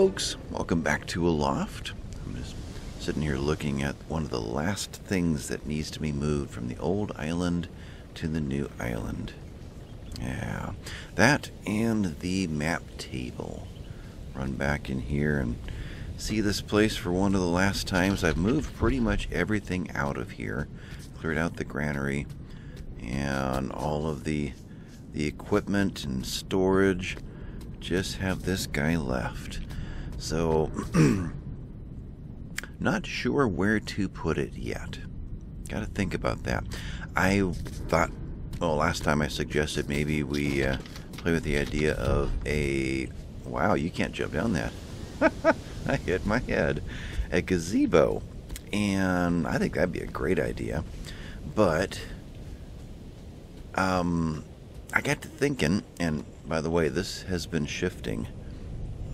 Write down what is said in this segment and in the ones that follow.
Folks, welcome back to Aloft. I'm just sitting here looking at one of the last things that needs to be moved from the old island to the new island. Yeah, that and the map table. Run back in here and see this place for one of the last times. I've moved pretty much everything out of here, cleared out the granary and all of the the equipment and storage. Just have this guy left. So, not sure where to put it yet. Got to think about that. I thought, well, last time I suggested maybe we uh, play with the idea of a. Wow, you can't jump down that. I hit my head. A gazebo. And I think that'd be a great idea. But, um, I got to thinking, and by the way, this has been shifting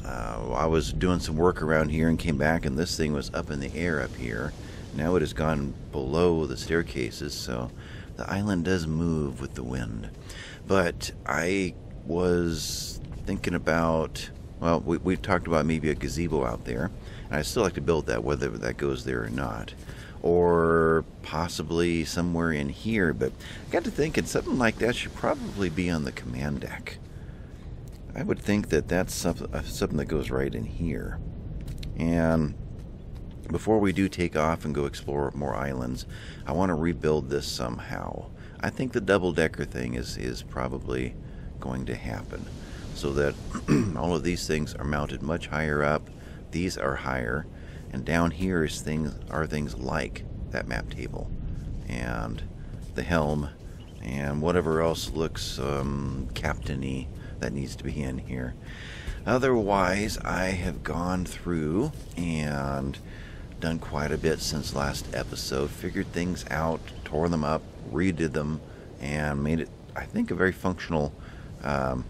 uh, I was doing some work around here and came back, and this thing was up in the air up here. Now it has gone below the staircases, so the island does move with the wind. But I was thinking about, well, we, we've talked about maybe a gazebo out there, and I still like to build that, whether that goes there or not. Or possibly somewhere in here, but I got to thinking something like that should probably be on the command deck. I would think that that's uh, something that goes right in here. And before we do take off and go explore more islands, I want to rebuild this somehow. I think the double decker thing is, is probably going to happen so that all of these things are mounted much higher up. These are higher, and down here is things are things like that map table and the helm and whatever else looks um, captainy that needs to be in here. Otherwise, I have gone through and done quite a bit since last episode. Figured things out, tore them up, redid them, and made it, I think, a very functional um,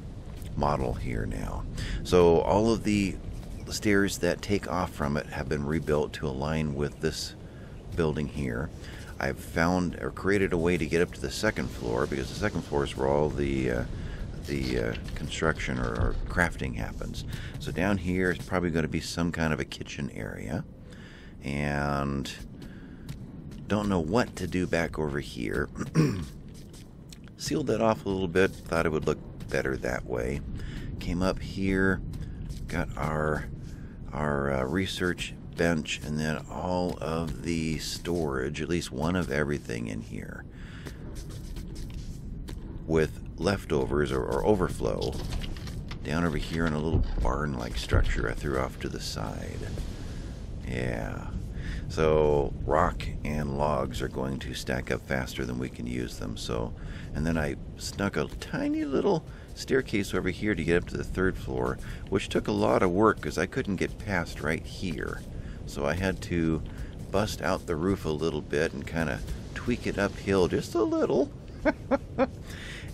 model here now. So all of the stairs that take off from it have been rebuilt to align with this building here. I've found or created a way to get up to the second floor because the second floor is where all the uh, the uh, construction or, or, crafting happens. So down here is probably going to be some kind of a kitchen area. And don't know what to do back over here. Sealed that off a little bit, thought it would look better that way. Came up here, got our our uh, research bench and then all of the storage, at least one of everything in here. With leftovers or, or overflow down over here in a little barn-like structure I threw off to the side. Yeah. So rock and logs are going to stack up faster than we can use them. So, and then I snuck a tiny little staircase over here to get up to the third floor, which took a lot of work because I couldn't get past right here. So I had to bust out the roof a little bit and kind of tweak it uphill just a little.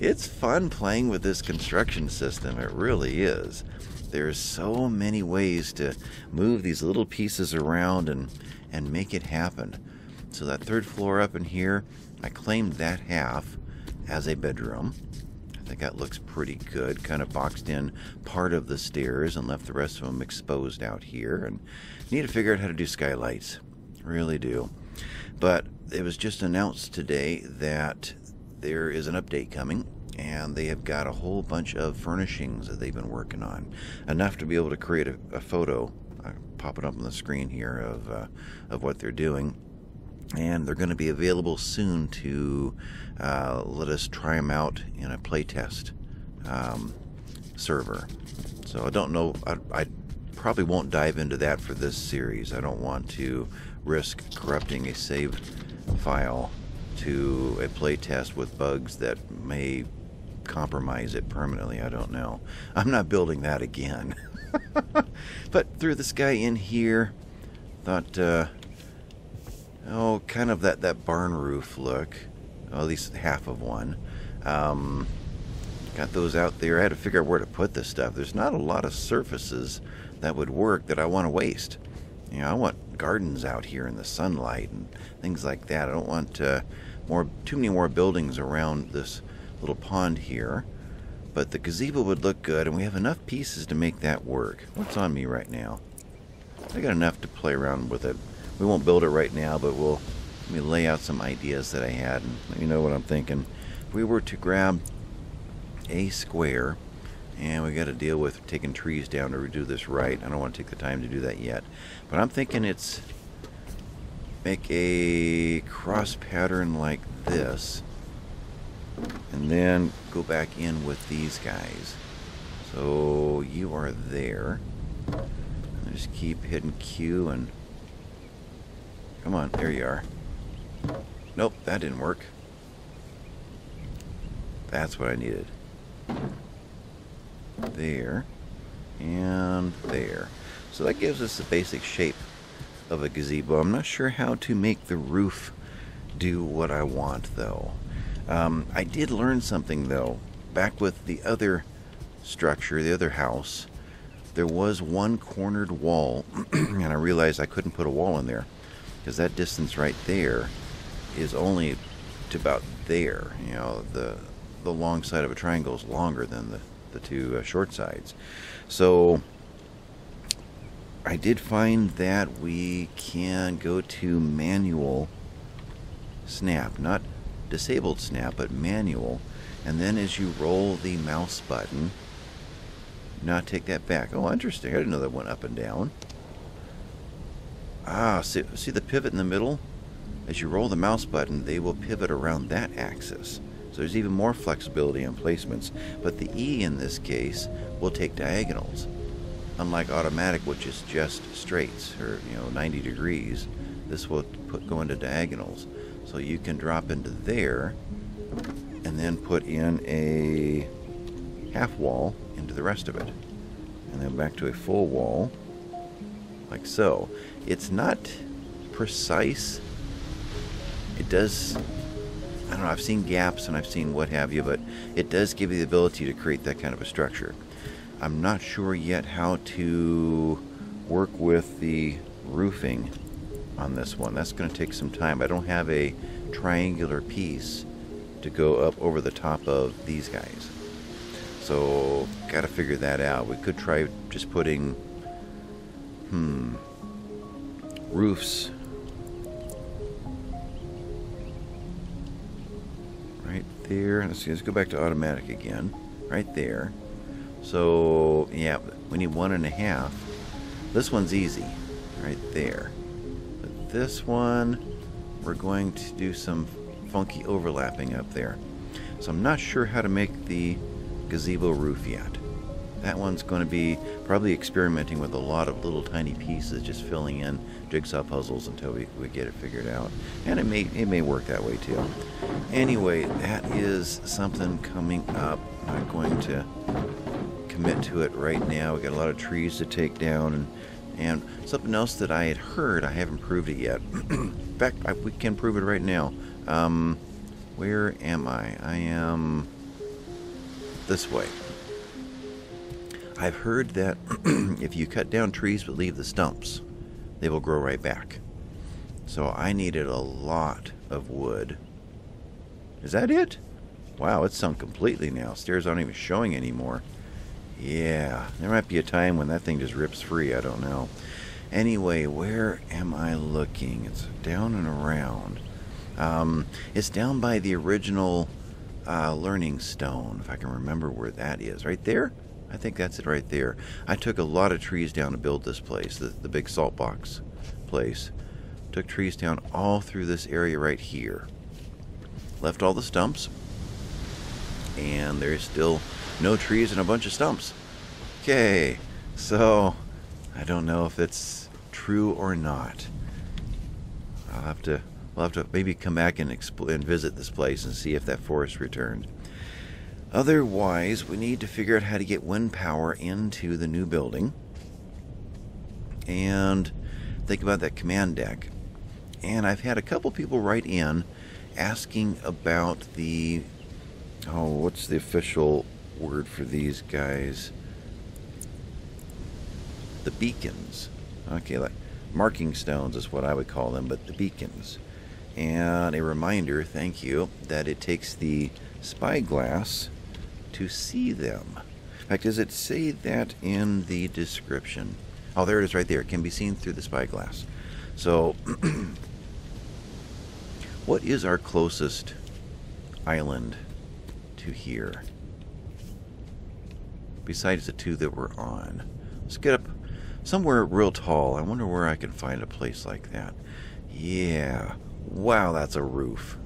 it's fun playing with this construction system. It really is. There's so many ways to move these little pieces around and, and make it happen. So that third floor up in here, I claimed that half as a bedroom. I think that looks pretty good. Kind of boxed in part of the stairs and left the rest of them exposed out here. And need to figure out how to do skylights. Really do. But it was just announced today that there is an update coming and they have got a whole bunch of furnishings that they've been working on. Enough to be able to create a, a photo I pop it up on the screen here of uh, of what they're doing. And they're going to be available soon to uh, let us try them out in a playtest um, server. So I don't know I, I probably won't dive into that for this series. I don't want to risk corrupting a save file to a playtest with bugs that may compromise it permanently. I don't know. I'm not building that again. but threw this guy in here. Thought, uh, oh, kind of that, that barn roof look. Well, at least half of one. Um, got those out there. I had to figure out where to put this stuff. There's not a lot of surfaces that would work that I want to waste. You know, I want gardens out here in the sunlight and things like that. I don't want uh, more too many more buildings around this little pond here. But the gazebo would look good, and we have enough pieces to make that work. What's on me right now? I got enough to play around with it. We won't build it right now, but we'll let me lay out some ideas that I had and let you know what I'm thinking. If we were to grab a square, and we got to deal with taking trees down to do this right. I don't want to take the time to do that yet. But I'm thinking it's make a cross pattern like this and then go back in with these guys. So you are there. Just keep hitting Q and come on, there you are. Nope, that didn't work. That's what I needed. There and there. So that gives us the basic shape of a gazebo. I'm not sure how to make the roof do what I want though. Um, I did learn something though. Back with the other structure, the other house, there was one cornered wall, and I realized I couldn't put a wall in there because that distance right there is only to about there. You know, the the long side of a triangle is longer than the the two uh, short sides. So I did find that we can go to manual snap, not disabled snap, but manual. And then as you roll the mouse button, not take that back. Oh, interesting. I didn't know that went up and down. Ah, see, see the pivot in the middle? As you roll the mouse button, they will pivot around that axis. So there's even more flexibility in placements. But the E in this case will take diagonals. Unlike automatic, which is just straights, or you know, 90 degrees, this will put go into diagonals. So you can drop into there and then put in a half wall into the rest of it. And then back to a full wall, like so. It's not precise. It does, I don't know, I've seen gaps and I've seen what have you, but it does give you the ability to create that kind of a structure. I'm not sure yet how to work with the roofing on this one. That's going to take some time. I don't have a triangular piece to go up over the top of these guys. So, got to figure that out. We could try just putting, hmm, roofs right there. Let's, see, let's go back to automatic again. Right there. So, yeah, we need one and a half. This one's easy. Right there But this one, we're going to do some funky overlapping up there. So I'm not sure how to make the gazebo roof yet. That one's going to be probably experimenting with a lot of little tiny pieces, just filling in jigsaw puzzles until we, we get it figured out. And it may it may work that way too. Anyway, that is something coming up. I'm not going to commit to it right now. We got a lot of trees to take down and and something else that I had heard, I haven't proved it yet. In fact, I, we can prove it right now. Um, where am I? I am this way. I've heard that if you cut down trees but leave the stumps, they will grow right back. So I needed a lot of wood. Is that it? Wow, it's sunk completely now. Stairs aren't even showing anymore. Yeah, there might be a time when that thing just rips free. I don't know. Anyway, where am I looking? It's down and around. Um, it's down by the original uh, learning stone, if I can remember where that is. Right there? I think that's it right there. I took a lot of trees down to build this place, the, the big salt box place. Took trees down all through this area right here. Left all the stumps. And there's still no trees and a bunch of stumps. Okay, so I don't know if it's true or not. I'll have to we'll have to maybe come back and, and visit this place and see if that forest returned. Otherwise, we need to figure out how to get wind power into the new building and think about that command deck. And I've had a couple people write in asking about the oh, what's the official word for these guys. The beacons. Okay, like marking stones is what I would call them, but the beacons. And a reminder, thank you, that it takes the spyglass to see them. In fact, does it say that in the description? Oh, there it is right there. It can be seen through the spyglass. So, what is our closest island to here? Besides the two that we're on. Let's get up somewhere real tall. I wonder where I can find a place like that. Yeah. Wow, that's a roof.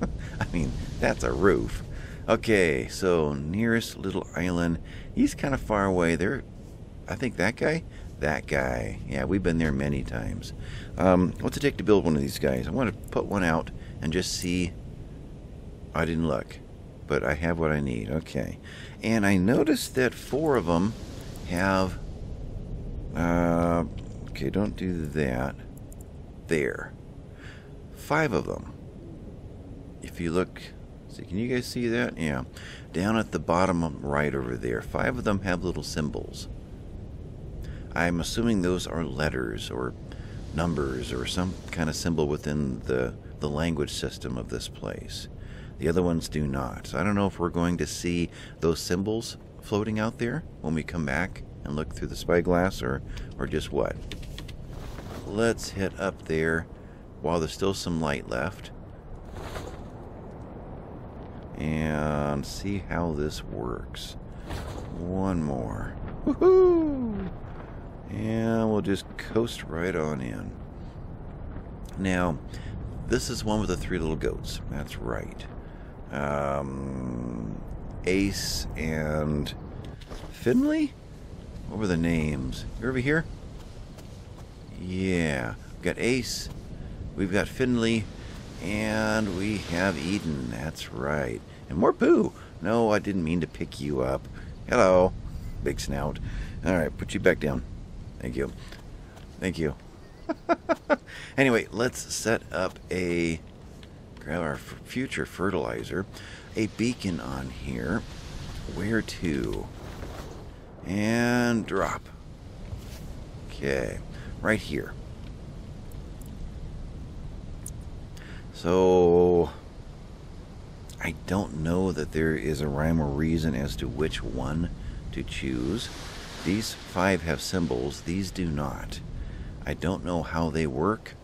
I mean, that's a roof. Okay, so nearest little island. He's kind of far away. There, I think that guy. That guy. Yeah, we've been there many times. Um, what's it take to build one of these guys? I want to put one out and just see. I didn't look, but I have what I need. Okay, and I noticed that four of them have. Uh, okay, don't do that. There. Five of them. If you look See, can you guys see that? Yeah. Down at the bottom right over there, five of them have little symbols. I'm assuming those are letters or numbers or some kind of symbol within the, the language system of this place. The other ones do not. So I don't know if we're going to see those symbols floating out there when we come back and look through the spyglass or, or just what. Let's hit up there while there's still some light left and see how this works. One more. Woohoo! And we'll just coast right on in. Now, this is one with the three little goats. That's right. Um, Ace and Finley? What were the names? You're over here? Yeah. We've got Ace. We've got Finley. And we have Eden. That's right. And more poo. No, I didn't mean to pick you up. Hello, big snout. All right, put you back down. Thank you. Thank you. anyway, let's set up a our future fertilizer, a beacon on here. Where to? And drop. Okay, right here. So I don't know that there is a rhyme or reason as to which one to choose. These five have symbols, these do not. I don't know how they work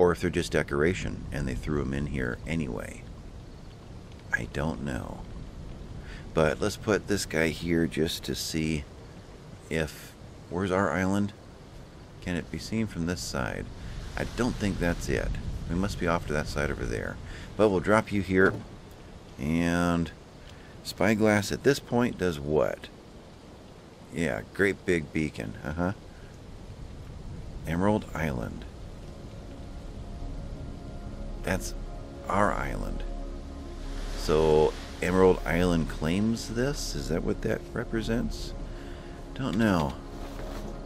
or if they're just decoration and they threw them in here anyway. I don't know. But let's put this guy here just to see if. Where's our island? Can it be seen from this side? I don't think that's it. We must be off to that side over there. But we'll drop you here and spyglass at this point does what? Yeah, great big beacon. Uh huh. Emerald Island. That's our island. So Emerald Island claims this? Is that what that represents? Don't know.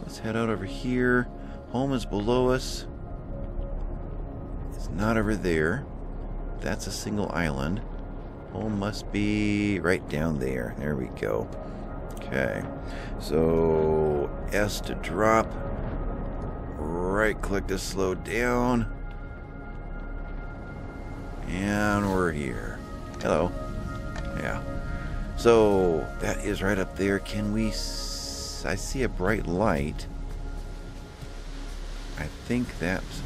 Let's head out over here. Home is below us. It's not over there. That's a single island. Home must be right down there. There we go. Okay. So S to drop. Right click to slow down. And we're here. Hello. Yeah. So that is right up there. Can we... I see a bright light. I think that's...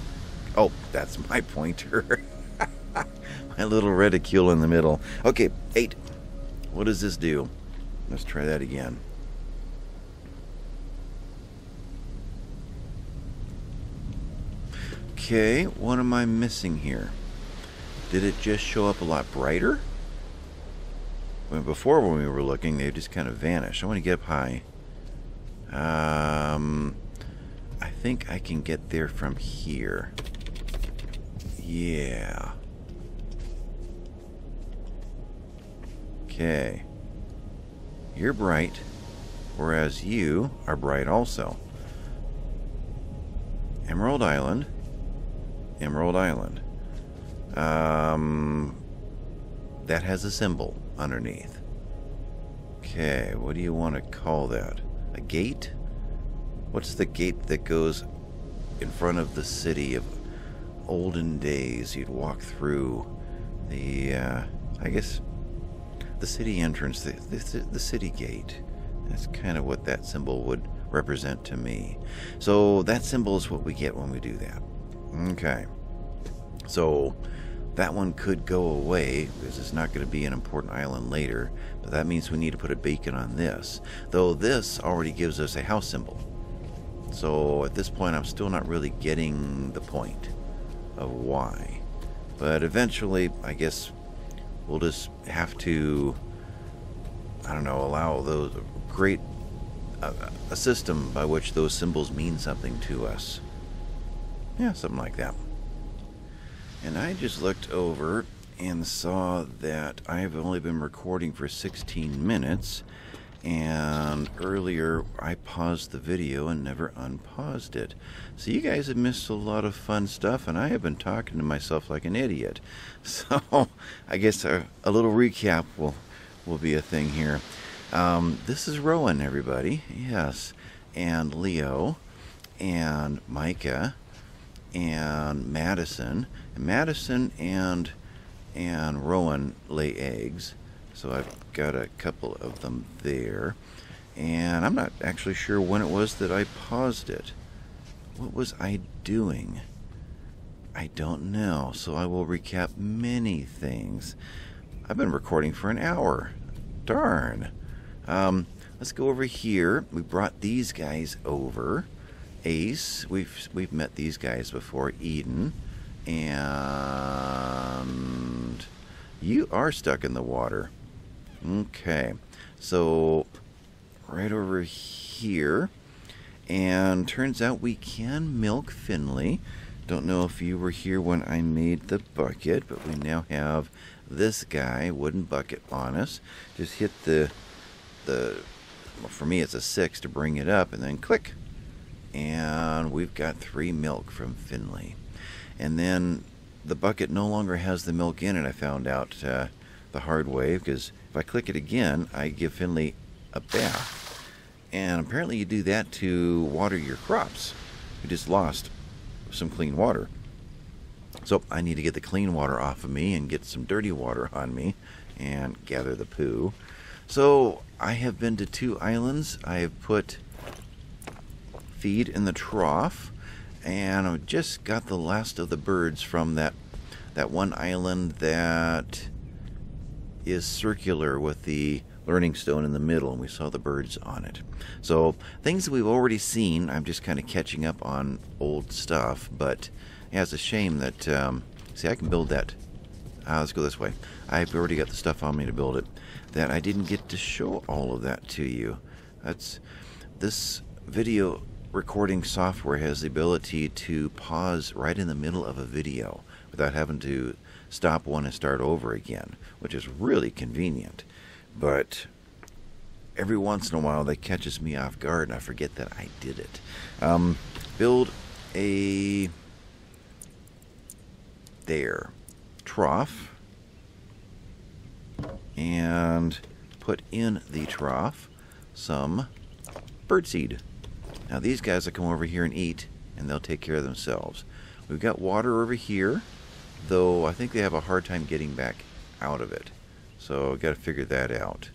Oh, that's my pointer. my little reticule in the middle. Okay, eight. What does this do? Let's try that again. Okay, what am I missing here? Did it just show up a lot brighter? When before when we were looking, they just kind of vanished. I want to get up high. Um, I think I can get there from here. Yeah. Okay. You're bright, whereas you are bright also. Emerald Island. Emerald Island. Um, that has a symbol underneath. Okay, what do you want to call that? A gate? What's the gate that goes in front of the city of olden days? You'd walk through the, uh, I guess the city entrance, the, the, the city gate. That's kind of what that symbol would represent to me. So that symbol is what we get when we do that. Okay. So that one could go away because it's not going to be an important island later, but that means we need to put a beacon on this. Though this already gives us a house symbol. So at this point, I'm still not really getting the point of why. But eventually, I guess we'll just have to, I don't know, allow those great a, a system by which those symbols mean something to us. Yeah, something like that. And I just looked over and saw that I've only been recording for 16 minutes. And earlier I paused the video and never unpaused it. So you guys have missed a lot of fun stuff, and I have been talking to myself like an idiot. So I guess a, a little recap will will be a thing here. Um, this is Rowan, everybody. Yes, and Leo, and Micah, and Madison. Madison and and Rowan lay eggs, so I've got a couple of them there. And I'm not actually sure when it was that I paused it. What was I doing? I don't know, so I will recap many things. I've been recording for an hour. Darn. Um, let's go over here. We brought these guys over. Ace, we've we've met these guys before. Eden, and you are stuck in the water. Okay, so right over here, and turns out we can milk Finley. Don't know if you were here when I made the bucket, but we now have this guy, wooden bucket on us. Just hit the the well, for me it's a six to bring it up and then click and we've got three milk from Finley and then the bucket no longer has the milk in it I found out uh, the hard way because if I click it again I give Finley a bath. And apparently you do that to water your crops. We just lost some clean water. So I need to get the clean water off of me and get some dirty water on me and gather the poo. So I have been to two islands. I have put feed in the trough, and I've just got the last of the birds from that that one island that is circular with the learning stone in the middle, and we saw the birds on it. So things that we've already seen, I'm just kind of catching up on old stuff. But yeah, it's a shame that um, see I can build that. Uh, let's go this way. I've already got the stuff on me to build it that I didn't get to show all of that to you. That's this video recording software has the ability to pause right in the middle of a video without having to stop one and start over again, which is really convenient. But every once in a while, that catches me off guard and I forget that I did it. Um, build a there trough and put in the trough some birdseed. Now these guys will come over here and eat and they'll take care of themselves. We've got water over here, though I think they have a hard time getting back out of it. So got to figure that out.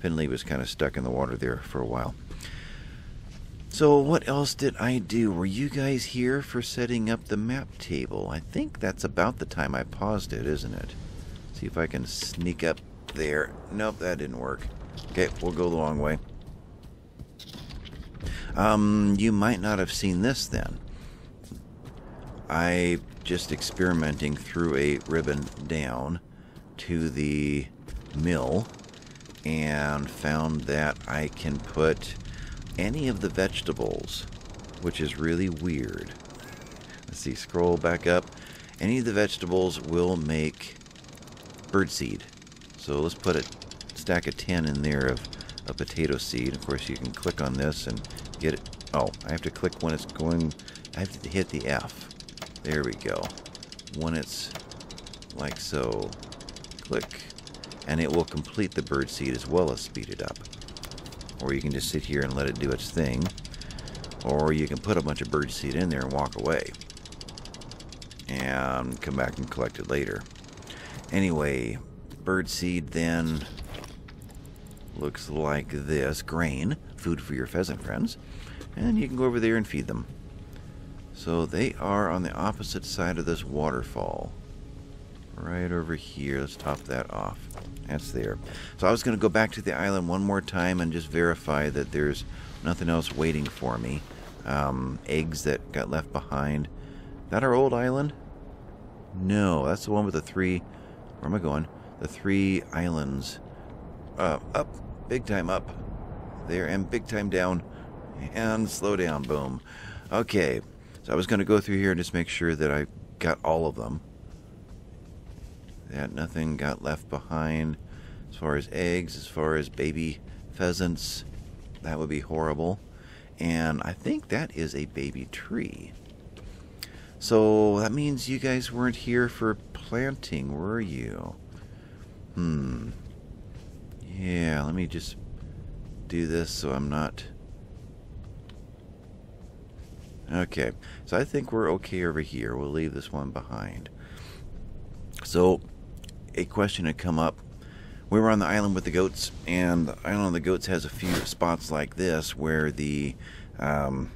Finley was kind of stuck in the water there for a while. So what else did I do? Were you guys here for setting up the map table? I think that's about the time I paused it, isn't it? See if I can sneak up there. Nope, that didn't work. Okay, we'll go the long way. Um, you might not have seen this then. I just experimenting through a ribbon down to the mill and found that I can put any of the vegetables, which is really weird. Let's see, scroll back up. Any of the vegetables will make birdseed. So let's put a stack of 10 in there of a potato seed. Of course, you can click on this and get it. Oh, I have to click when it's going. I have to hit the F. There we go. When it's like so, click, and it will complete the bird seed as well as speed it up. Or you can just sit here and let it do its thing. Or you can put a bunch of bird seed in there and walk away. And come back and collect it later. Anyway, birdseed then looks like this grain, food for your pheasant friends, and you can go over there and feed them. So they are on the opposite side of this waterfall. Right over here. Let's top that off. That's there. So I was going to go back to the island one more time and just verify that there's nothing else waiting for me. Um, eggs that got left behind. That our old island? No, that's the one with the three. Where am I going? The three islands. Uh, up, big time up. There, and big time down. And slow down, boom. Okay, so I was going to go through here and just make sure that I got all of them. That nothing got left behind as far as eggs, as far as baby pheasants. That would be horrible. And I think that is a baby tree. So that means you guys weren't here for planting, were you? Hmm. Yeah, let me just do this so I'm not. Okay, so I think we're okay over here. We'll leave this one behind. So, a question had come up. We were on the island with the goats, and the island of the goats has a few spots like this where the um,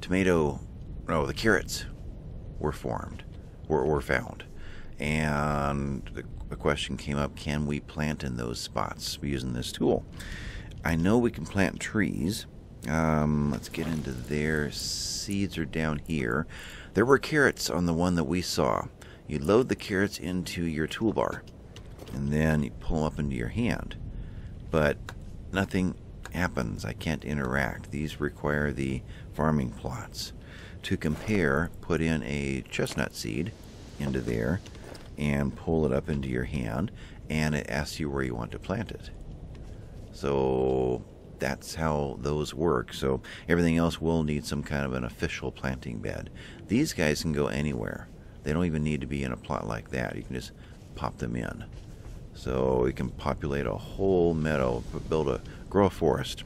tomato, no, the carrots were formed, were, were found. And the, the question came up can we plant in those spots using this tool? I know we can plant trees. Um, let's get into there. Seeds are down here. There were carrots on the one that we saw. You load the carrots into your toolbar and then you pull them up into your hand. But nothing happens. I can't interact. These require the farming plots. To compare, put in a chestnut seed into there and pull it up into your hand, and it asks you where you want to plant it. So that's how those work. So everything else will need some kind of an official planting bed. These guys can go anywhere. They don't even need to be in a plot like that. You can just pop them in. So we can populate a whole meadow, build a grow a forest.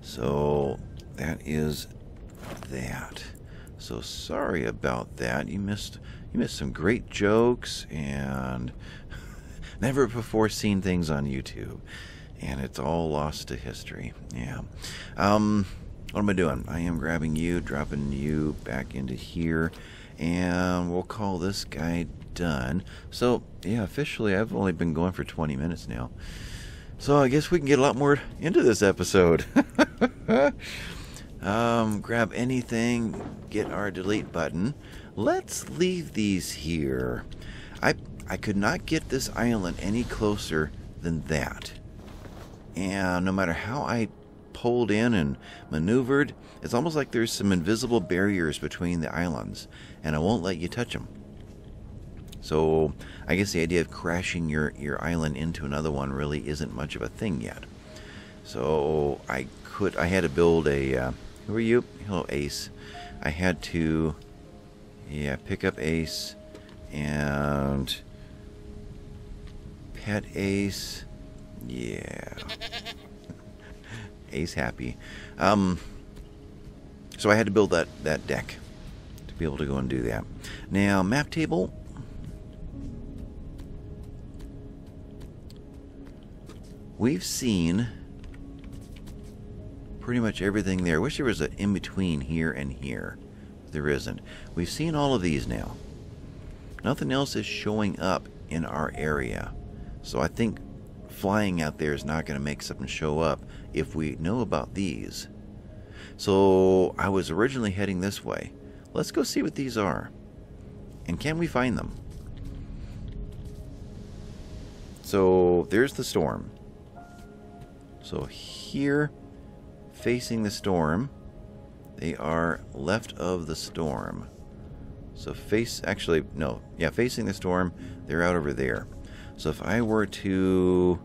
So that is that. So sorry about that. You missed you missed some great jokes and never before seen things on YouTube. And it's all lost to history. Yeah. Um what am I doing? I am grabbing you, dropping you back into here, and we'll call this guy done. So, yeah, officially, I've only been going for 20 minutes now. So, I guess we can get a lot more into this episode. um, grab anything, get our delete button. Let's leave these here. I, I could not get this island any closer than that. And no matter how I pulled in and maneuvered, it's almost like there's some invisible barriers between the islands, and I won't let you touch them. So I guess the idea of crashing your, your island into another one really isn't much of a thing yet. So I could I had to build a uh, who are you? Hello Ace. I had to yeah, pick up Ace and pet Ace. Yeah. Ace happy. Um so I had to build that that deck to be able to go and do that. Now, map table We've seen pretty much everything there. Wish there was an in between here and here. There isn't. We've seen all of these now. Nothing else is showing up in our area. So I think flying out there is not going to make something show up if we know about these. So I was originally heading this way. Let's go see what these are. And can we find them? So there's the storm. So here, facing the storm, they are left of the storm. So face, actually, no, yeah, facing the storm, they're out over there. So if I were to,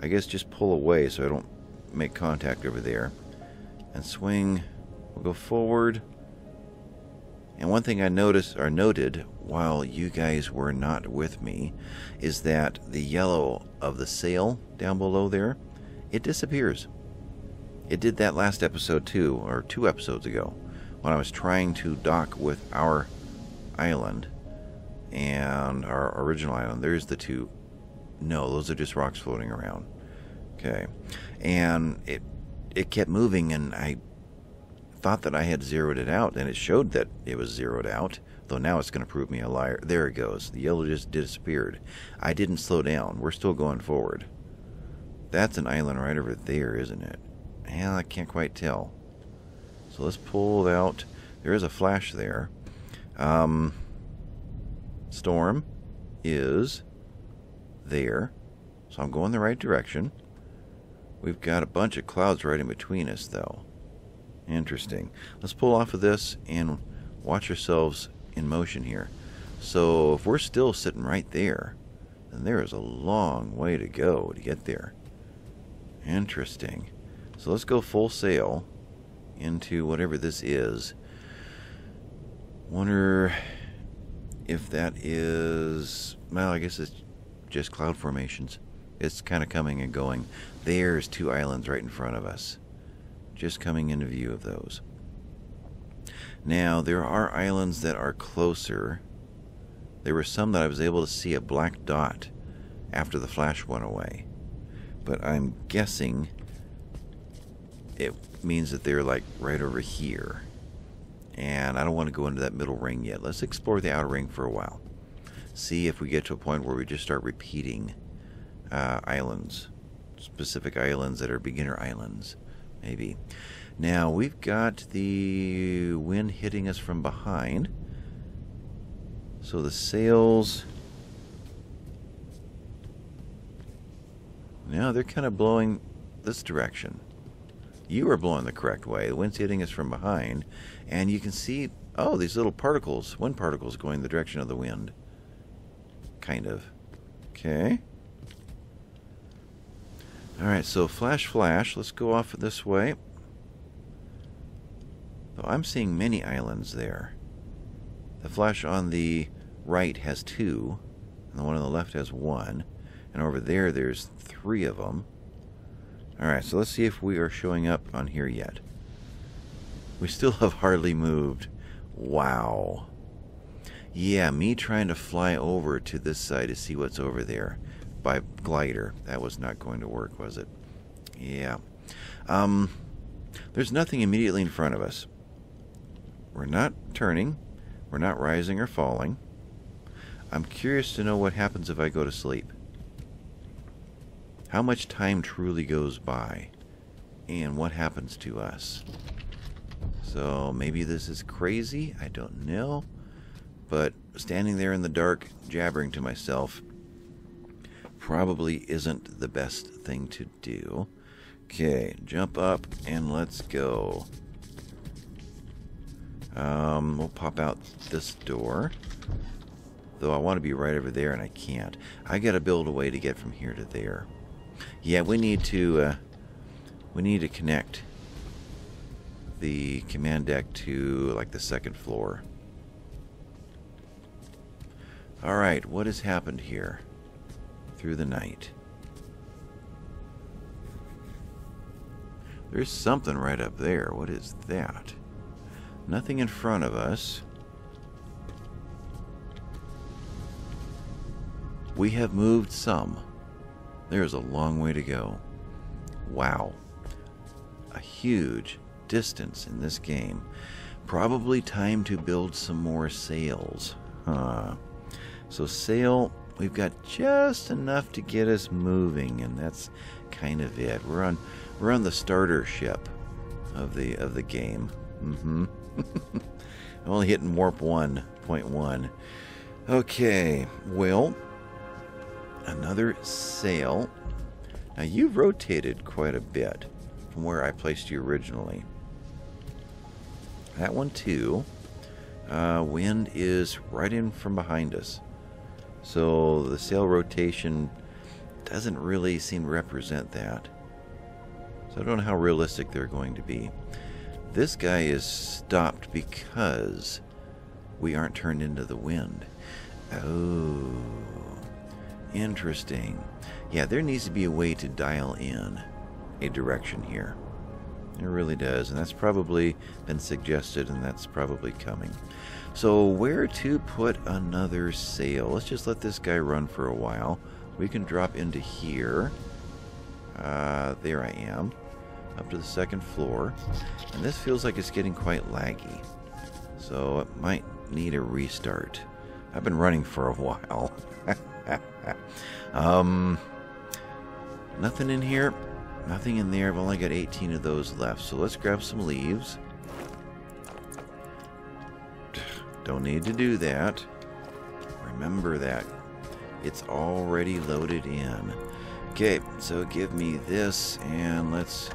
I guess just pull away so I don't make contact over there, and swing, we'll go forward. And one thing I noticed or noted while you guys were not with me is that the yellow of the sail down below there it disappears. It did that last episode too, or two episodes ago, when I was trying to dock with our island and our original island. There's the two. No, those are just rocks floating around. Okay. And it it kept moving and I thought that I had zeroed it out and it showed that it was zeroed out, though now it's going to prove me a liar. There it goes. The yellow just disappeared. I didn't slow down. We're still going forward. That's an island right over there, isn't it? Yeah, I can't quite tell. So let's pull out. There is a flash there. Um, storm is there. So I'm going the right direction. We've got a bunch of clouds right in between us, though. Interesting. Let's pull off of this and watch ourselves in motion here. So if we're still sitting right there, then there is a long way to go to get there. Interesting. So let's go full sail into whatever this is. Wonder if that is. Well, I guess it's just cloud formations. It's kind of coming and going. There's two islands right in front of us. Just coming into view of those. Now, there are islands that are closer. There were some that I was able to see a black dot after the flash went away. But I'm guessing it means that they're like right over here. And I don't want to go into that middle ring yet. Let's explore the outer ring for a while. See if we get to a point where we just start repeating uh, islands, specific islands that are beginner islands, maybe. Now we've got the wind hitting us from behind. So the sails. Now they're kind of blowing this direction. You are blowing the correct way. The wind's hitting us from behind, and you can see, oh, these little particles, wind particles going the direction of the wind. Kind of. Okay. Alright, so flash, flash. Let's go off this way. So I'm seeing many islands there. The flash on the right has two, and the one on the left has one. And over there, there's three of them. Alright, so let's see if we are showing up on here yet. We still have hardly moved. Wow. Yeah, me trying to fly over to this side to see what's over there by glider. That was not going to work, was it? Yeah. Um, there's nothing immediately in front of us. We're not turning. We're not rising or falling. I'm curious to know what happens if I go to sleep. How much time truly goes by? And what happens to us? So maybe this is crazy. I don't know. But standing there in the dark, jabbering to myself, probably isn't the best thing to do. Okay, jump up and let's go. Um, we'll pop out this door. Though I want to be right over there and I can't. I gotta build a way to get from here to there. Yeah, we need to, uh, we need to connect the command deck to, like, the second floor. Alright, what has happened here? through the night. There's something right up there. What is that? Nothing in front of us. We have moved some. There's a long way to go. Wow. A huge distance in this game. Probably time to build some more sails. Huh. So sail We've got just enough to get us moving, and that's kind of it. We're on we're on the starter ship of the of the game. Mm-hmm. I'm only hitting warp 1.1. Okay, well, another sail. Now you've rotated quite a bit from where I placed you originally. That one too. Uh, wind is right in from behind us. So the sail rotation doesn't really seem to represent that. So I don't know how realistic they're going to be. This guy is stopped because we aren't turned into the wind. Oh, interesting. Yeah, there needs to be a way to dial in a direction here. It really does, and that's probably been suggested, and that's probably coming. So where to put another sail? Let's just let this guy run for a while. We can drop into here. Uh, there I am. Up to the second floor. And this feels like it's getting quite laggy. So it might need a restart. I've been running for a while. um, nothing in here. Nothing in there. I've only got 18 of those left. So let's grab some leaves. Don't need to do that. Remember that. It's already loaded in. Okay, so give me this and let's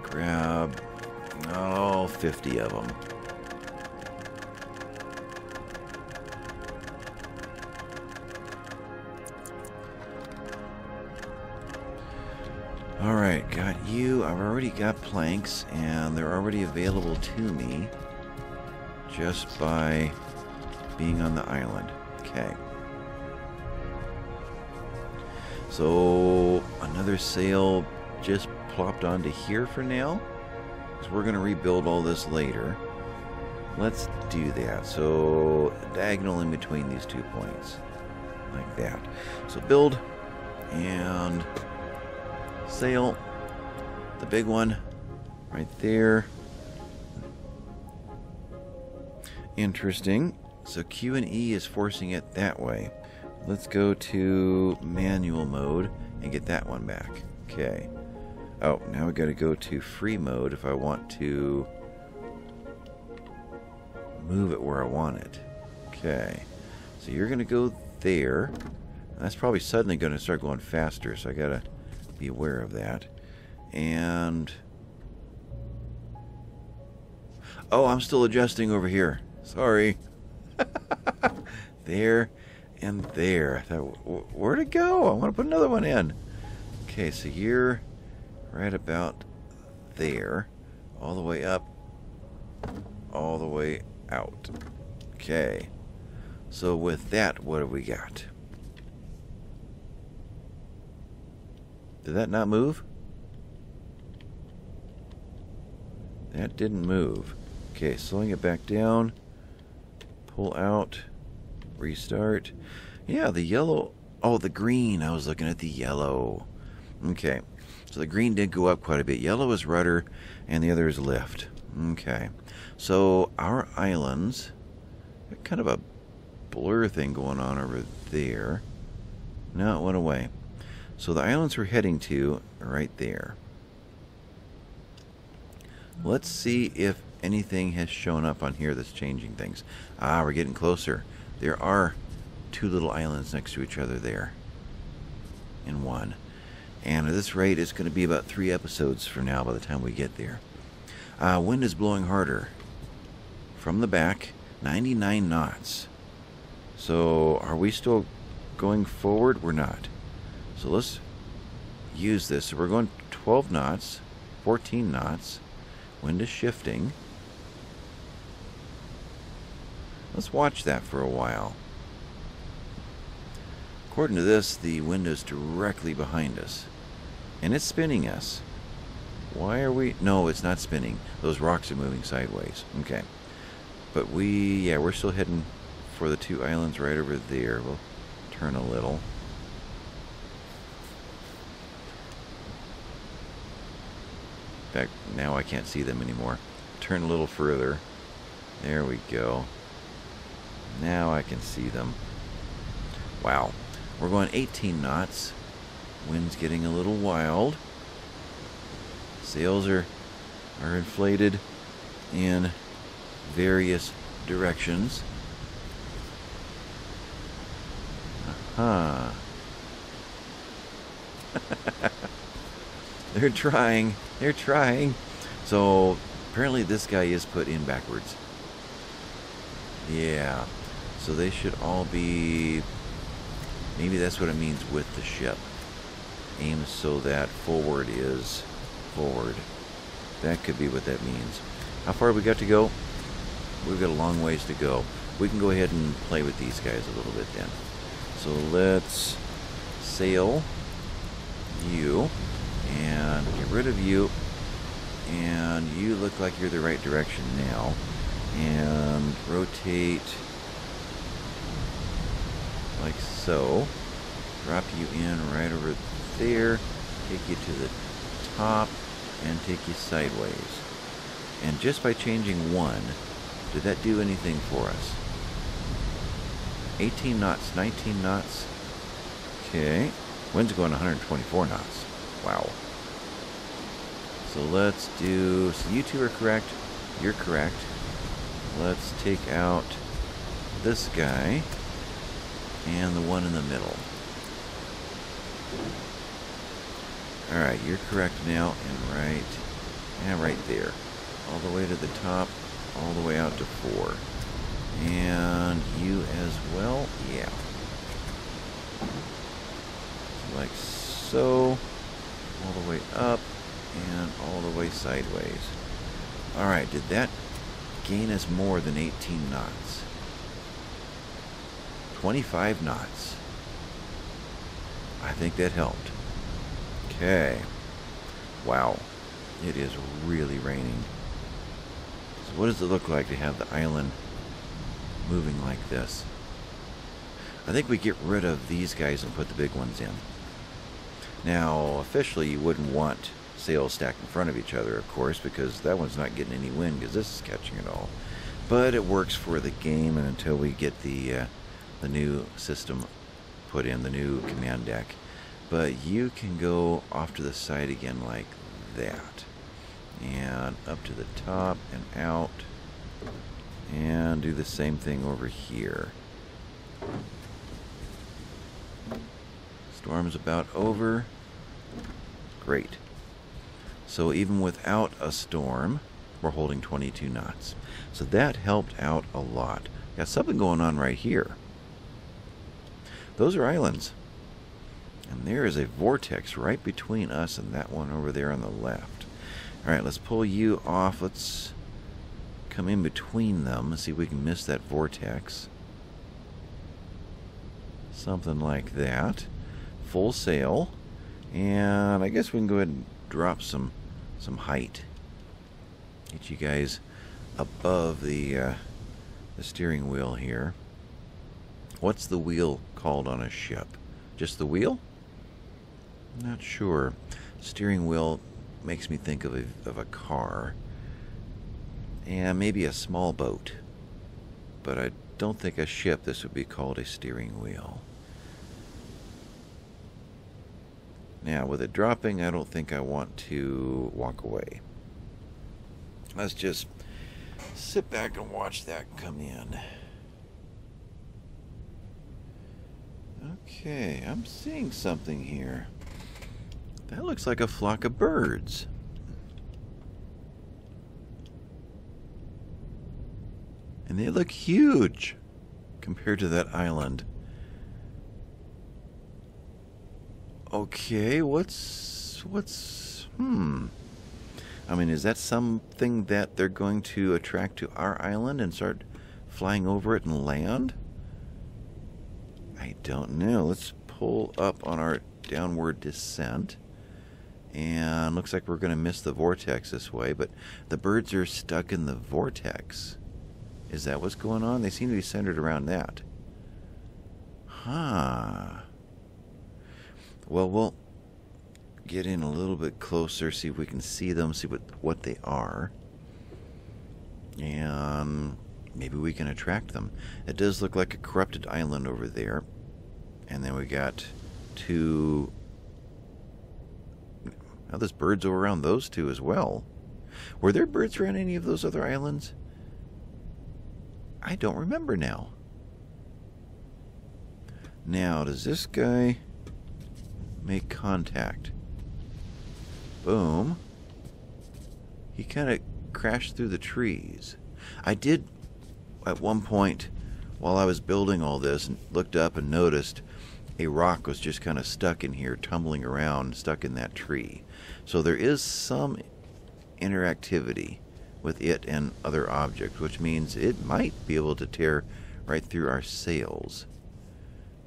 grab, all 50 of them. Alright, got you. I've already got planks, and they're already available to me just by being on the island. Okay. So, another sail just plopped onto here for now. Because we're going to rebuild all this later. Let's do that. So, diagonal in between these two points. Like that. So, build and sail. The big one right there. Interesting. So Q and E is forcing it that way. Let's go to manual mode and get that one back. Okay. Oh, now we got to go to free mode if I want to move it where I want it. Okay. So you're going to go there. That's probably suddenly going to start going faster, so I got to be aware of that. And... Oh, I'm still adjusting over here. Sorry. there and there. I thought, where'd it go? I want to put another one in. Okay, so you're right about there. All the way up. All the way out. Okay. So with that, what have we got? Did that not move? That didn't move. Okay, slowing it back down. Pull out. Restart. Yeah, the yellow. Oh, the green. I was looking at the yellow. Okay. So the green did go up quite a bit. Yellow is rudder, and the other is lift. Okay. So our islands. Kind of a blur thing going on over there. No, it went away. So the islands we're heading to right there. Let's see if anything has shown up on here that's changing things. Ah, we're getting closer. There are two little islands next to each other there. In one. And at this rate, it's going to be about three episodes from now by the time we get there. Uh, wind is blowing harder. From the back, 99 knots. So, are we still going forward? We're not. So let's use this. So we're going 12 knots, 14 knots. Wind is shifting. Let's watch that for a while. According to this, the wind is directly behind us. And it's spinning us. Why are we... No, it's not spinning. Those rocks are moving sideways. Okay. But we... Yeah, we're still heading for the two islands right over there. We'll turn a little. In fact, now I can't see them anymore. Turn a little further. There we go. Now I can see them. Wow. We're going 18 knots. Wind's getting a little wild. Sails are, are inflated in various directions. Uh-huh. Aha. They're trying. They're trying. So apparently this guy is put in backwards. Yeah. So they should all be... Maybe that's what it means with the ship. Aim so that forward is forward. That could be what that means. How far have we got to go? We've got a long ways to go. We can go ahead and play with these guys a little bit then. So let's sail you and get rid of you and you look like you're the right direction now and rotate like so drop you in right over there take you to the top, and take you sideways. And just by changing one, did that do anything for us? 18 knots, 19 knots. Okay. Wind's going 124 knots. Wow. So let's do... So you two are correct. You're correct. Let's take out this guy and the one in the middle. Alright, you're correct now, and right, and right there. All the way to the top, all the way out to four. And you as well, yeah. Like so, all the way up, and all the way sideways. Alright, did that gain us more than 18 knots? 25 knots. I think that helped. Okay. Wow. It is really raining. So what does it look like to have the island moving like this? I think we get rid of these guys and put the big ones in. Now, officially, you wouldn't want sails stacked in front of each other, of course, because that one's not getting any wind because this is catching it all. But it works for the game, and until we get the uh, the new system put in, the new command deck. But you can go off to the side again like that. And up to the top and out. And do the same thing over here. Storm's about over. Great. So even without a storm, we're holding 22 knots. So that helped out a lot. Got something going on right here. Those are islands. And there is a vortex right between us and that one over there on the left. Alright, let's pull you off. Let's come in between them and see if we can miss that vortex. Something like that. Full sail. And I guess we can go ahead and drop some some height. Get you guys above the uh, the steering wheel here. What's the wheel called on a ship? Just the wheel? Not sure. Steering wheel makes me think of a, of a car. And maybe a small boat. But I don't think a ship this would be called a steering wheel. Now, with it dropping, I don't think I want to walk away. Let's just sit back and watch that come in. Okay, I'm seeing something here. That looks like a flock of birds. And they look huge compared to that island. Okay, what's what's hmm. I mean, is that something that they're going to attract to our island and start flying over it and land? I don't know. Let's pull up on our downward descent. And looks like we're going to miss the vortex this way, but the birds are stuck in the vortex. Is that what's going on? They seem to be centered around that. Huh. Well, we'll get in a little bit closer, see if we can see them, see what, what they are. And maybe we can attract them. It does look like a corrupted island over there. And then we got two. Now there's birds over around those two as well. Were there birds around any of those other islands? I don't remember now. Now, does this guy make contact? Boom. He kind of crashed through the trees. I did, at one point, while I was building all this, and looked up and noticed a rock was just kind of stuck in here, tumbling around, stuck in that tree. So there is some interactivity with it and other objects, which means it might be able to tear right through our sails.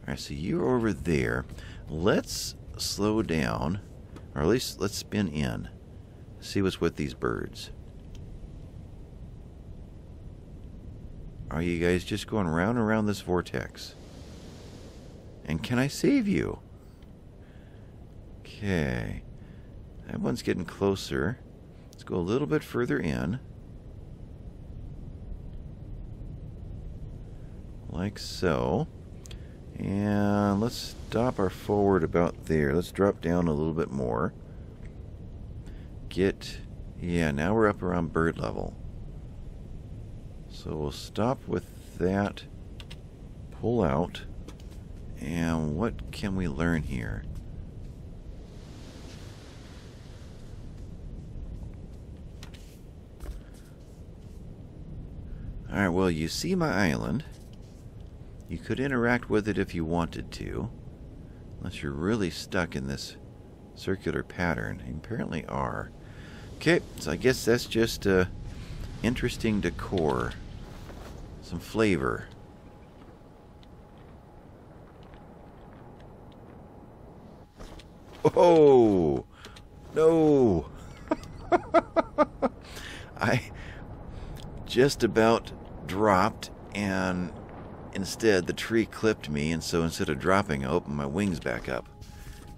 Alright, so you're over there. Let's slow down, or at least let's spin in. See what's with these birds. Are you guys just going round and round this vortex? And can I save you? Okay. That one's getting closer. Let's go a little bit further in. Like so. And let's stop our forward about there. Let's drop down a little bit more. Get, yeah, now we're up around bird level. So we'll stop with that, pull out, and what can we learn here? Alright, well, you see my island. You could interact with it if you wanted to, unless you're really stuck in this circular pattern. You apparently are. Okay, so I guess that's just uh, interesting decor. Some flavor. Oh! No! I just about dropped and Instead, the tree clipped me, and so instead of dropping, I opened my wings back up.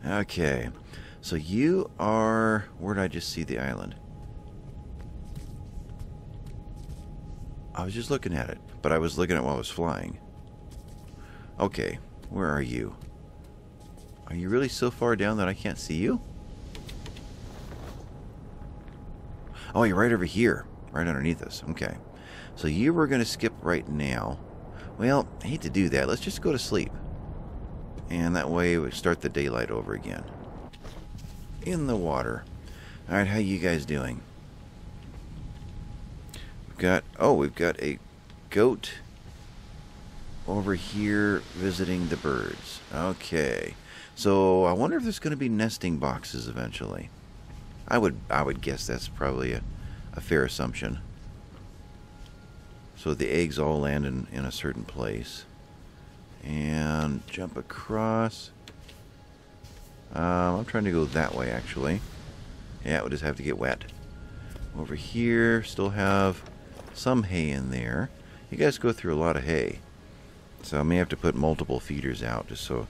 Okay, so you are. Where did I just see the island? I was just looking at it, but I was looking at while I was flying. Okay, where are you? Are you really so far down that I can't see you? Oh, you're right over here, right underneath us. Okay. So you were going to skip right now. Well, I hate to do that. Let's just go to sleep. And that way we start the daylight over again. In the water. Alright, how you guys doing? Got, oh, we've got a goat over here visiting the birds. Okay. So I wonder if there's going to be nesting boxes eventually. I would I would guess that's probably a, a fair assumption. So the eggs all land in, in a certain place. And jump across. Um, I'm trying to go that way, actually. Yeah, we'll just have to get wet. Over here, still have some hay in there. You guys go through a lot of hay. So I may have to put multiple feeders out just so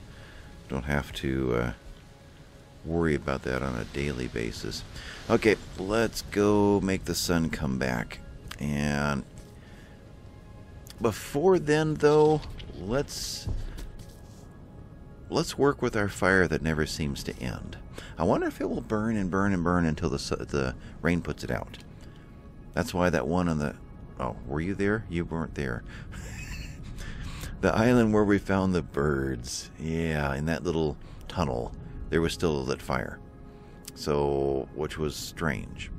I don't have to uh, worry about that on a daily basis. Okay, let's go make the sun come back. And before then, though, let's let's work with our fire that never seems to end. I wonder if it will burn and burn and burn until the the rain puts it out. That's why that one on the oh, were you there? You weren't there. the island where we found the birds. Yeah, in that little tunnel, there was still a lit fire. So, which was strange.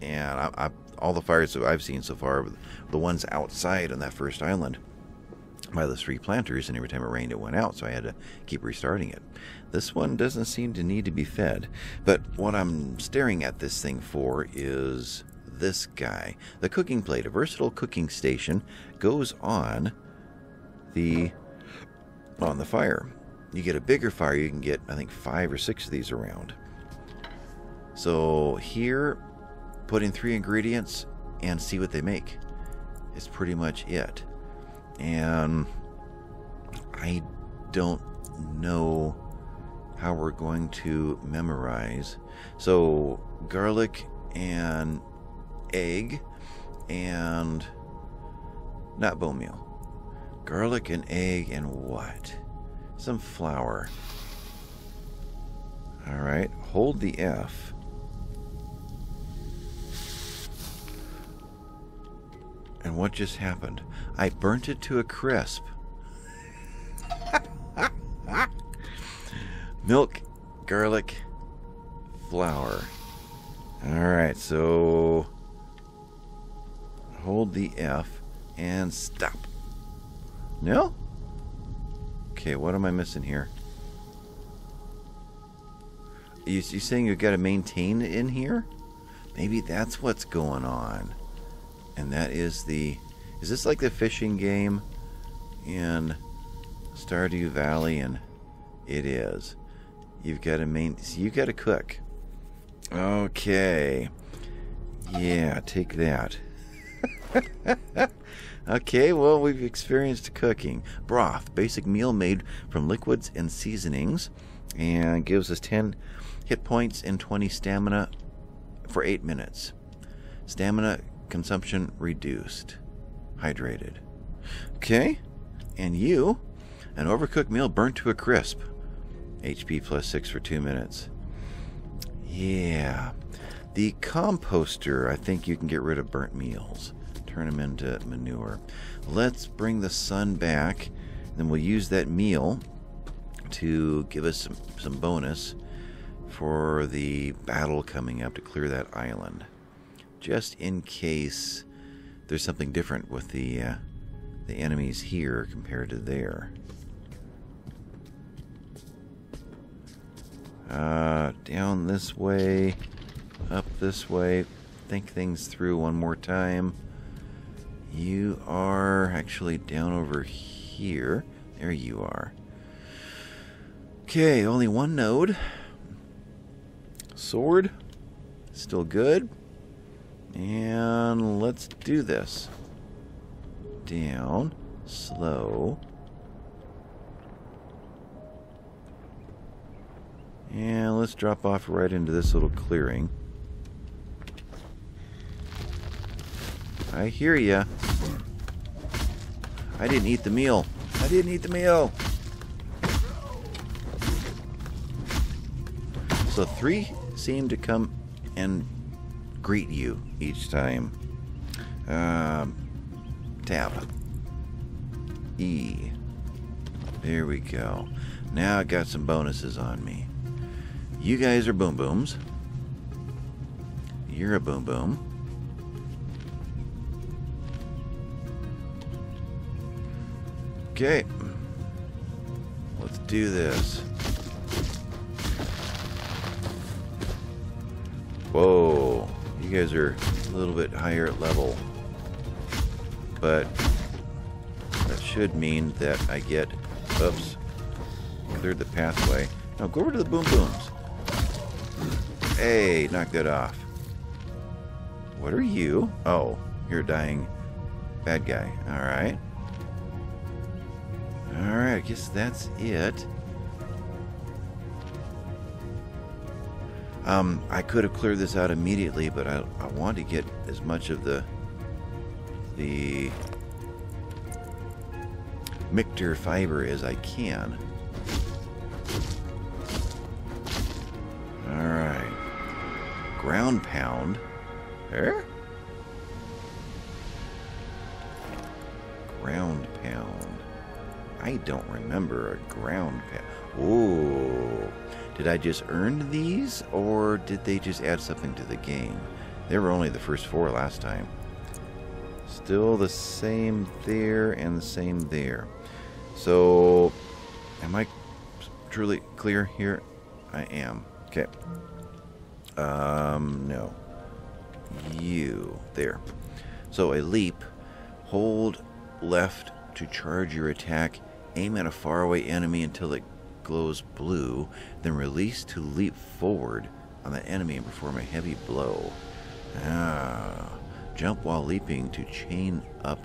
And I, I all the fires that I've seen so far, the ones outside on that first island by the three planters, and every time it rained, it went out, so I had to keep restarting it. This one doesn't seem to need to be fed, but what I'm staring at this thing for is this guy. The cooking plate, a versatile cooking station, goes on the on the fire. You get a bigger fire, you can get I think five or six of these around. So here put in three ingredients and see what they make. Is pretty much it. And I don't know how we're going to memorize. So, garlic and egg and not bone meal. Garlic and egg and what? Some flour. All right, hold the F. And what just happened? I burnt it to a crisp. Milk, garlic, flour. Alright, so the F and stop. No? Okay, what am I missing here? You, you saying you've got to maintain in here? Maybe that's what's going on and that is the is this like the fishing game in Stardew Valley and it is you've got to main so you got to cook okay yeah take that okay well we've experienced cooking broth basic meal made from liquids and seasonings and gives us 10 hit points and 20 stamina for 8 minutes. Stamina consumption reduced. Hydrated. Okay. And you, an overcooked meal burnt to a crisp. HP plus 6 for 2 minutes. Yeah. The composter, I think you can get rid of burnt meals. Turn them into manure. Let's bring the sun back. Then we'll use that meal to give us some, some bonus for the battle coming up to clear that island. Just in case there's something different with the uh, the enemies here compared to there. Uh, down this way, up this way. Think things through one more time. You are actually down over here. There you are. Okay, only one node. Sword. Still good. And let's do this. Down. Slow. And let's drop off right into this little clearing. I hear ya. I didn't eat the meal. I didn't eat the meal. So three seem to come and greet you each time. Um, tab. E. There we go. Now I got some bonuses on me. You guys are boom booms. You're a boom boom. Okay. Let's do this. Whoa. You guys are a little bit higher level. But that should mean that I get... Oops. Cleared the pathway. Now go over to the boom booms. Hey, knock that off. What are you? Oh, you're a dying bad guy. Alright. I guess that's it. Um, I could have cleared this out immediately, but I, I want to get as much of the the Michter fiber as I can. All right, ground pound. Eh? Don't remember a ground pound. Ooh. Did I just earn these, or did they just add something to the game? They were only the first four last time. Still the same there and the same there. So, am I truly clear here? I am. Okay. Um, no. You. There. So a leap. Hold left to charge your attack. Aim at a faraway enemy until it glows blue. Then release to leap forward on the enemy and perform a heavy blow. Ah. Jump while leaping to chain up.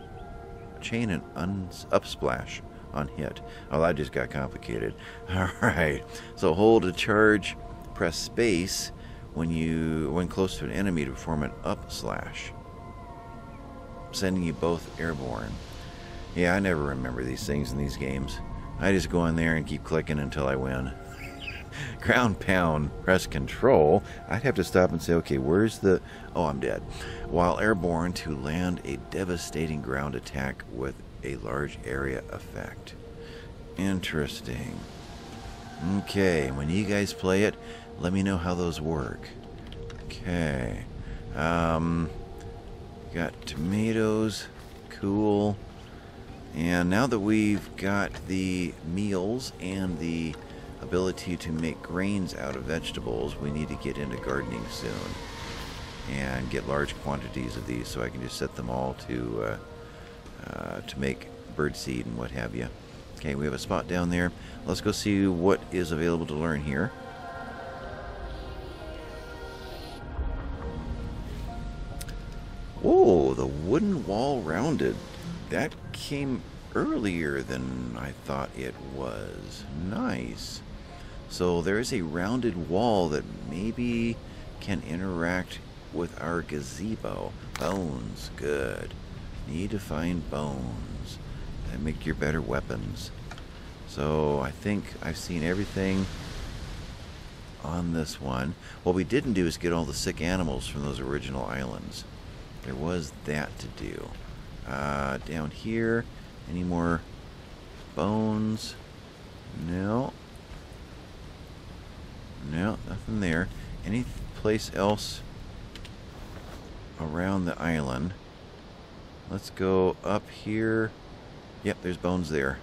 Chain an un- up splash on hit. Oh, that just got complicated. All right. So hold to charge. Press space when you when close to an enemy to perform an up slash, sending you both airborne. Yeah, I never remember these things in these games. I just go in there and keep clicking until I win. Ground pound, press control. I'd have to stop and say, okay, where's the. Oh, I'm dead. While airborne, to land a devastating ground attack with a large area effect. Interesting. Okay, when you guys play it, let me know how those work. Okay. Um, got tomatoes. Cool. And now that we've got the meals and the ability to make grains out of vegetables, we need to get into gardening soon and get large quantities of these so I can just set them all to uh, uh, to make birdseed and what have you. Okay, we have a spot down there. Let's go see what is available to learn here. Oh, the wooden wall rounded. That came earlier than I thought it was. Nice. So there is a rounded wall that maybe can interact with our gazebo. Bones, good. Need to find bones that make your better weapons. So I think I've seen everything on this one. What we didn't do is get all the sick animals from those original islands. There was that to do. Uh, down here, any more bones? No. No, nothing there. Any place else around the island? Let's go up here. Yep, there's bones there.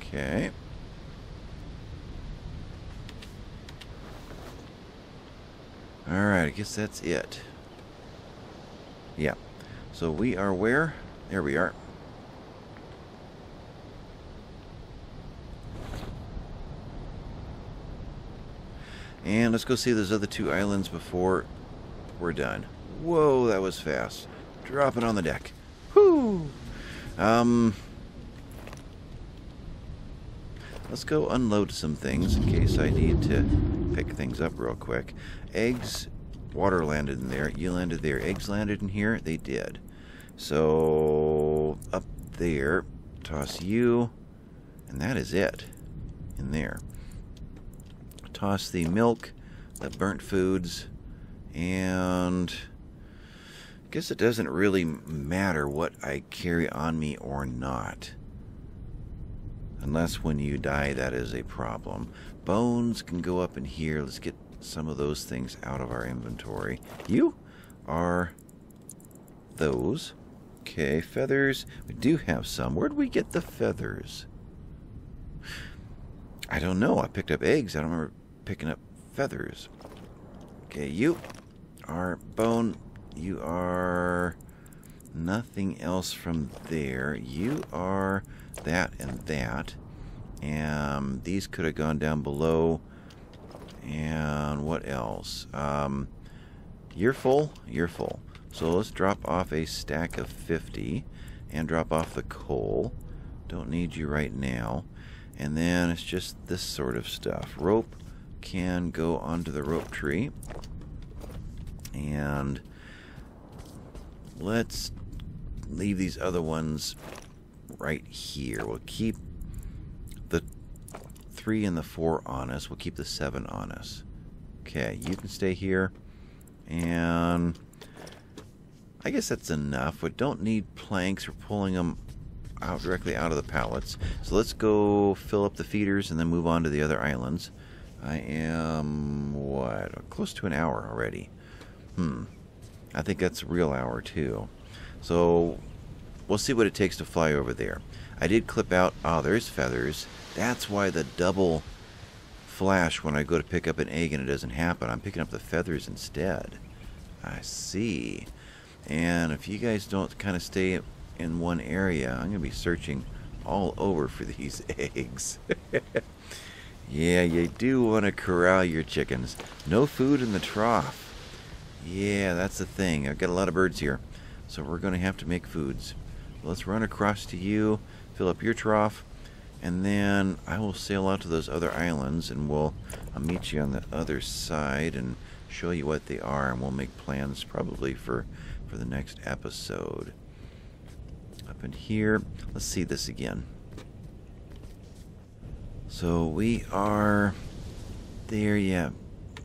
Okay. Alright, I guess that's it. Yeah. So we are where? There we are. And let's go see those other two islands before we're done. Whoa, that was fast. Drop it on the deck. Whoo! Um, let's go unload some things in case I need to pick things up real quick. Eggs, water landed in there. You landed there. Eggs landed in here. They did. So up there, toss you, and that is it in there. Toss the milk, the burnt foods, and I guess it doesn't really matter what I carry on me or not. Unless when you die, that is a problem. Bones can go up in here. Let's get some of those things out of our inventory. You are those. Okay, feathers. We do have some. Where'd we get the feathers? I don't know. I picked up eggs. I don't remember picking up feathers. Okay, you are bone. You are nothing else from there. You are that and that. And these could have gone down below. And what else? Um, you're full. You're full. So let's drop off a stack of 50 and drop off the coal. Don't need you right now. And then it's just this sort of stuff. Rope can go onto the rope tree. And let's leave these other ones right here. We'll keep three and the four on us. We'll keep the seven on us. Okay, you can stay here. And I guess that's enough. We don't need planks. We're pulling them out directly out of the pallets. So let's go fill up the feeders and then move on to the other islands. I am, what, close to an hour already. Hmm. I think that's a real hour too. So we'll see what it takes to fly over there. I did clip out, oh, there's feathers. That's why the double flash when I go to pick up an egg and it doesn't happen. I'm picking up the feathers instead. I see. And if you guys don't kind of stay in one area, I'm going to be searching all over for these eggs. yeah, you do want to corral your chickens. No food in the trough. Yeah, that's the thing. I've got a lot of birds here. So we're going to have to make foods. Let's run across to you, fill up your trough, and then I will sail out to those other islands and we'll I'll meet you on the other side and show you what they are and we'll make plans probably for for the next episode. Up in here, let's see this again. So we are there, yeah.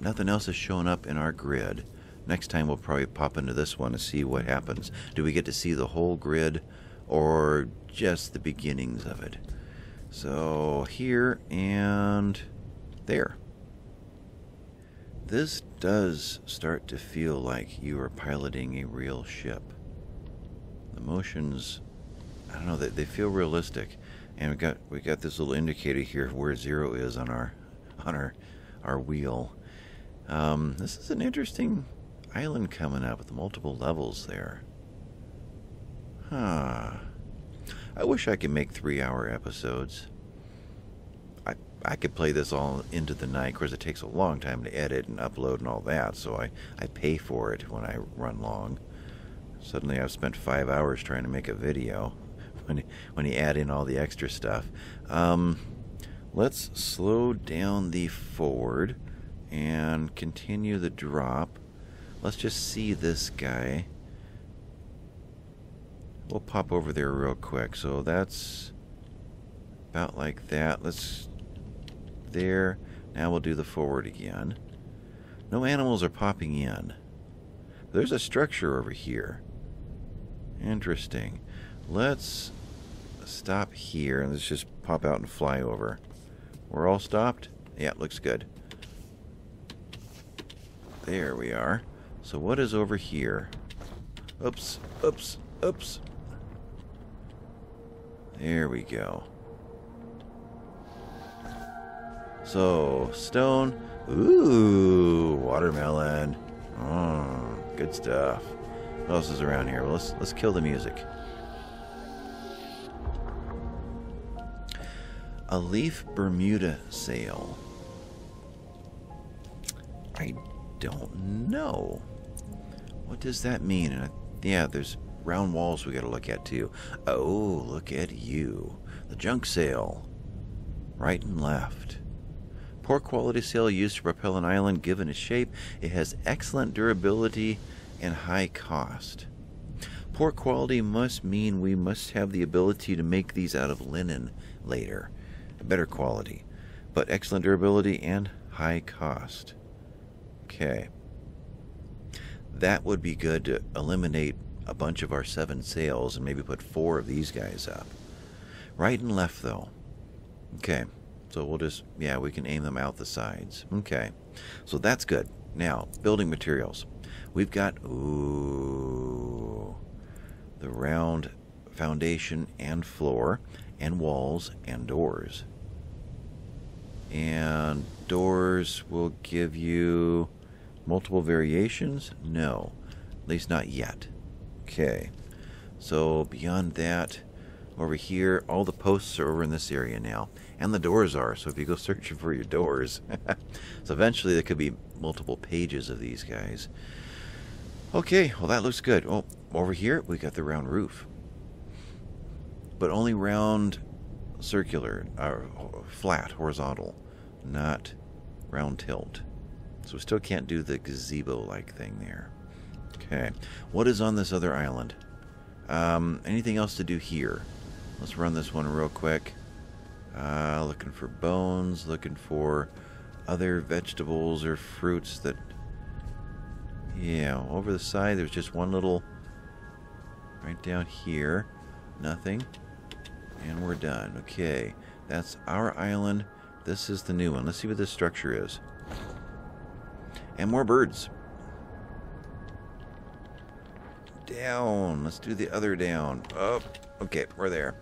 Nothing else is showing up in our grid. Next time we'll probably pop into this one to see what happens. Do we get to see the whole grid or just the beginnings of it? So here and there. This does start to feel like you are piloting a real ship. The motions, I don't know, they, they feel realistic. And we got we got this little indicator here of where zero is on our on our our wheel. Um, this is an interesting island coming up with multiple levels there. Huh. I wish I could make three hour episodes. I I could play this all into the night. Of course, it takes a long time to edit and upload and all that, so I, I pay for it when I run long. Suddenly, I've spent five hours trying to make a video when when you add in all the extra stuff. Um, let's slow down the forward and continue the drop. Let's just see this guy. We'll pop over there real quick. So that's about like that. Let's there. Now we'll do the forward again. No animals are popping in. There's a structure over here. Interesting. Let's stop here and let's just pop out and fly over. We're all stopped? Yeah, looks good. There we are. So what is over here? Oops, oops, oops. There we go. So, stone. Ooh, watermelon. Oh, good stuff. What else is around here? Well, let's let's kill the music. A leaf Bermuda sail. I don't know. What does that mean? And yeah, there's round walls we got to look at too. Oh, look at you. The junk sail. Right and left. Poor quality sail used to propel an island given its shape. It has excellent durability and high cost. Poor quality must mean we must have the ability to make these out of linen later. Better quality. But excellent durability and high cost. Okay. That would be good to eliminate a bunch of our seven sails and maybe put four of these guys up. Right and left, though. Okay. So we'll just, yeah, we can aim them out the sides. Okay. So that's good. Now, building materials. We've got, ooh, the round foundation and floor, and walls and doors. And doors will give you multiple variations? No, at least not yet. Okay, so beyond that, over here, all the posts are over in this area now, and the doors are. So if you go searching for your doors, so eventually there could be multiple pages of these guys. Okay, well that looks good. Oh, over here we got the round roof, but only round, circular, or flat, horizontal, not round tilt. So we still can't do the gazebo-like thing there. Okay, what is on this other island? Um, anything else to do here? Let's run this one real quick. Uh, looking for bones, looking for other vegetables or fruits that yeah, over the side there's just one little right down here. Nothing. And we're done. Okay. That's our island. This is the new one. Let's see what this structure is. And more birds. Down. Let's do the other down. Up. Oh, okay, we're there.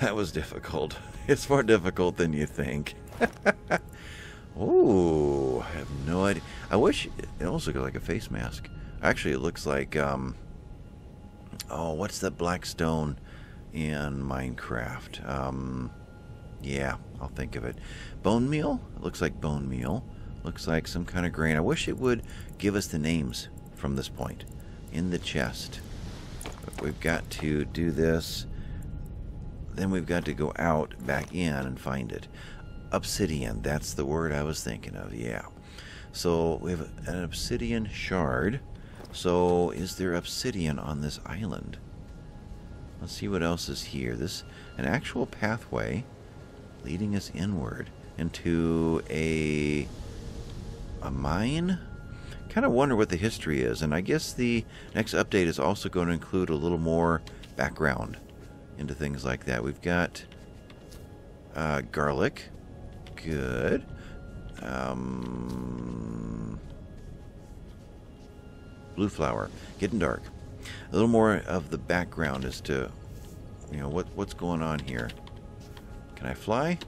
That was difficult. It's more difficult than you think. Oh, I have no idea. I wish it also looks like a face mask. Actually, it looks like um. Oh, what's that black stone in Minecraft? Um, yeah, I'll think of it. Bone meal. It looks like bone meal. Looks like some kind of grain. I wish it would give us the names from this point in the chest. But we've got to do this. Then we've got to go out, back in, and find it obsidian. That's the word I was thinking of. Yeah. So we have an obsidian shard. So is there obsidian on this island? Let's see what else is here. This an actual pathway leading us inward into a a mine. Kind of wonder what the history is, and I guess the next update is also going to include a little more background into things like that. We've got uh, garlic, good. Um, blue flower, getting dark. A little more of the background as to, you know, what what's going on here. Can I fly?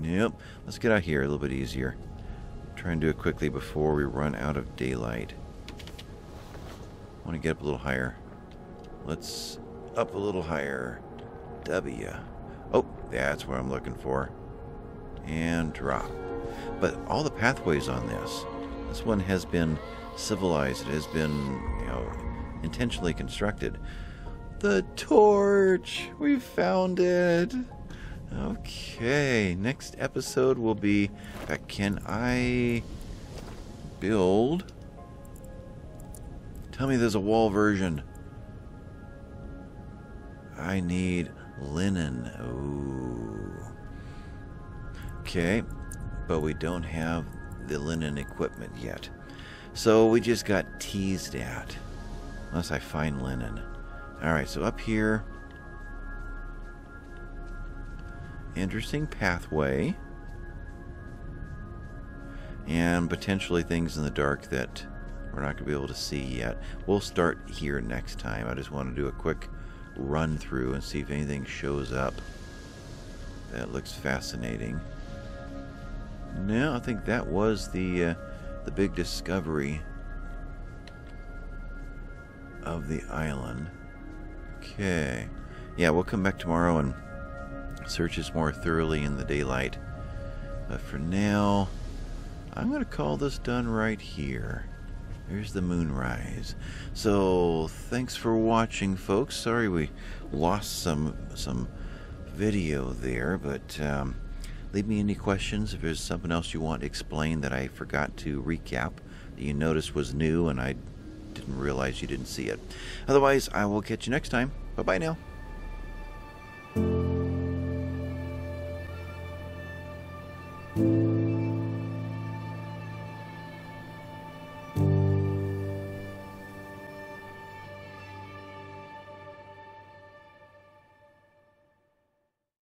Nope. Let's get out here a little bit easier. Try and do it quickly before we run out of daylight. I want to get up a little higher. Let's up a little higher. W. Oh, that's what I'm looking for and drop. But all the pathways on this, this one has been civilized. It has been, you know, intentionally constructed. The torch! We found it! Okay, next episode will be. Uh, can I build? Tell me there's a wall version. I need linen. Ooh. Okay, but we don't have the linen equipment yet. So we just got teased at. Unless I find linen. Alright, so up here. Interesting pathway. And potentially things in the dark that we're not going to be able to see yet. We'll start here next time. I just want to do a quick run through and see if anything shows up that looks fascinating. No, I think that was the uh, the big discovery of the island. Okay. Yeah, we'll come back tomorrow and search this more thoroughly in the daylight. But for now, I'm going to call this done right here. There's the moonrise. So, thanks for watching, folks. Sorry we lost some some video there, but um, leave me any questions if there's something else you want explained that I forgot to recap that you noticed was new and I didn't realize you didn't see it. Otherwise, I will catch you next time. Bye bye now.